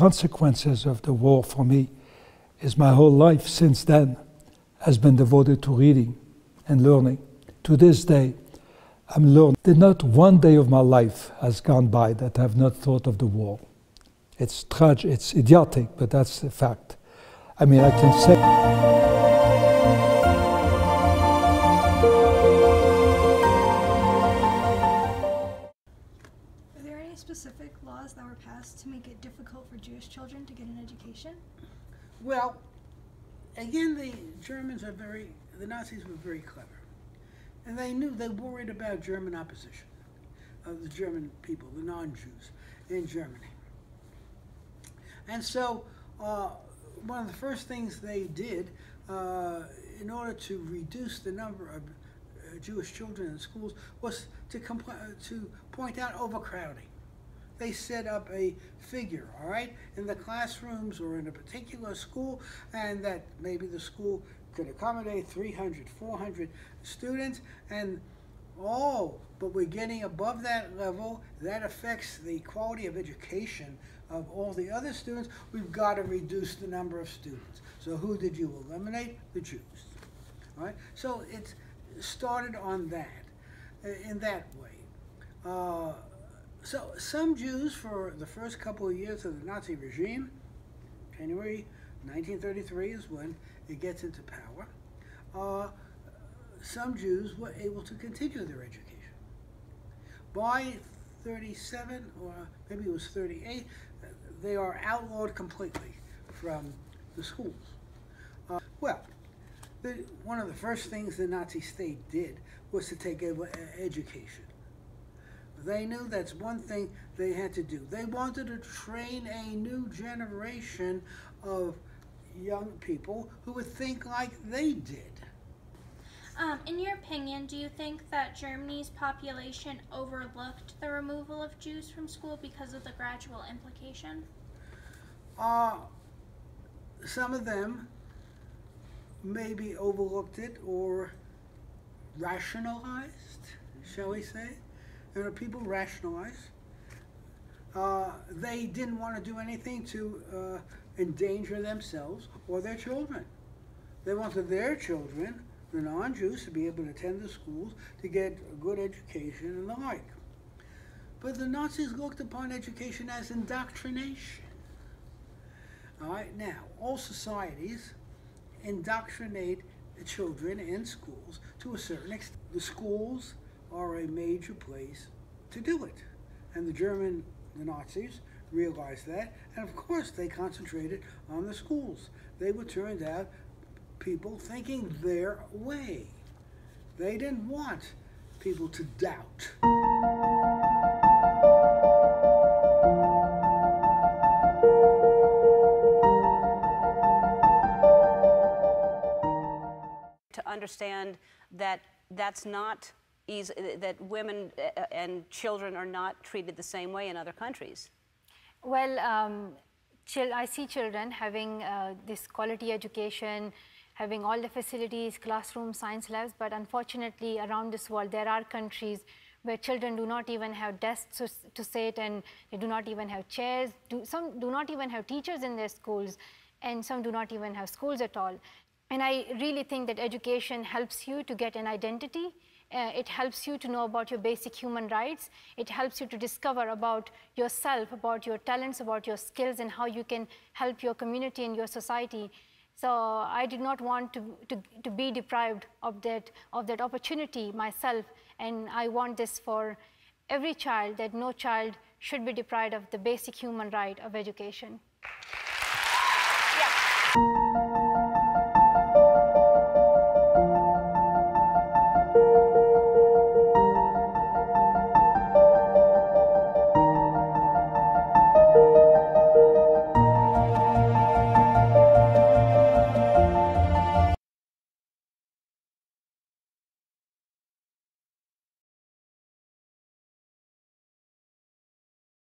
consequences of the war for me is my whole life since then has been devoted to reading and learning. To this day, I'm learning. Not one day of my life has gone by that I have not thought of the war. It's tragic, it's idiotic, but that's the fact. I mean, I can say. Any specific laws that were passed to make it difficult for Jewish children to get an education? Well, again, the Germans are very, the Nazis were very clever. And they knew, they worried about German opposition, of the German people, the non-Jews in Germany. And so, uh, one of the first things they did uh, in order to reduce the number of uh, Jewish children in schools was to, to point out overcrowding. They set up a figure, all right, in the classrooms or in a particular school, and that maybe the school could accommodate 300, 400 students, and oh, but we're getting above that level. That affects the quality of education of all the other students. We've got to reduce the number of students. So who did you eliminate? The Jews. All right. So it started on that, in that way. Uh, so some Jews, for the first couple of years of the Nazi regime, January 1933 is when it gets into power, uh, some Jews were able to continue their education. By 37, or maybe it was 38, they are outlawed completely from the schools. Uh, well, the, one of the first things the Nazi state did was to take over education. They knew that's one thing they had to do. They wanted to train a new generation of young people who would think like they did. Um, in your opinion, do you think that Germany's population overlooked the removal of Jews from school because of the gradual implication? Uh, some of them maybe overlooked it or rationalized, shall we say? There are people rationalize. Uh, they didn't want to do anything to uh, endanger themselves or their children. They wanted their children, the non-Jews, to be able to attend the schools, to get a good education and the like. But the Nazis looked upon education as indoctrination. All right, now, all societies indoctrinate the children in schools to a certain extent. The schools are a major place to do it. And the German, the Nazis, realized that, and of course they concentrated on the schools. They were turned out people thinking mm-hmm. their way. They didn't want people to doubt. To understand that that's not easy, that women uh, and children are not treated the same way in other countries. Well, um, I see children having uh, this quality education, having all the facilities, classroom, science labs, but unfortunately around this world there are countries where children do not even have desks to, to sit and they do not even have chairs, do, some do not even have teachers in their schools and some do not even have schools at all. And I really think that education helps you to get an identity uh, it helps you to know about your basic human rights. It helps you to discover about yourself, about your talents, about your skills, and how you can help your community and your society. So I did not want to, to, to be deprived of that, of that opportunity myself, and I want this for every child, that no child should be deprived of the basic human right of education.